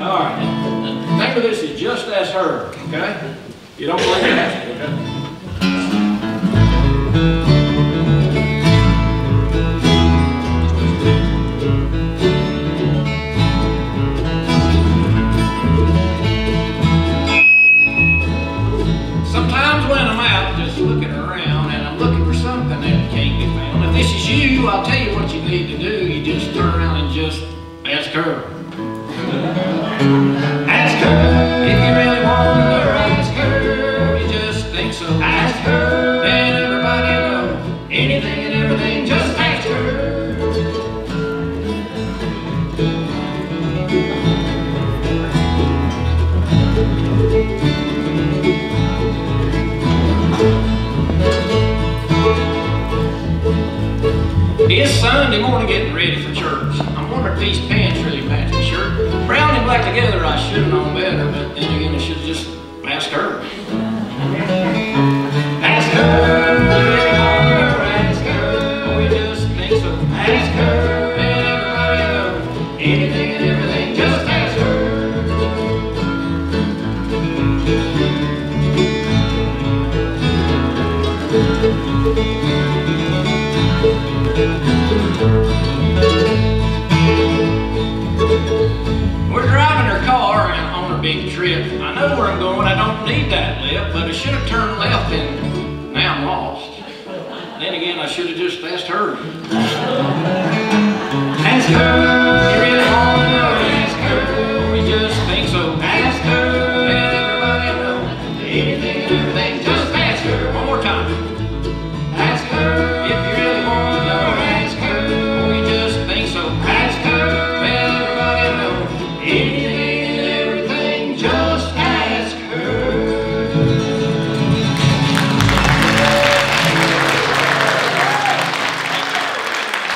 All right. Of this is Just Ask Her, okay? You don't believe it, okay? Sometimes when I'm out just looking around and I'm looking for something that can't be found, if this is you, I'll tell you what you need to do. You just turn around and just ask her. Ask her if you really want. Ask her you just think so. Ask her everybody know anything and everything. Just ask her. It's Sunday morning getting ready for church. I'm wondering if these pants really match the shirt. Black together, I should have known better, but then again, I should have just asked her. Ask her, her, ask her, we just. Ask her, and everybody know anything and everything, just ask her. Big trip. I know where I'm going, I don't need that lift, but I should have turned left and now I'm lost. Then again, I should have just asked her. Ask her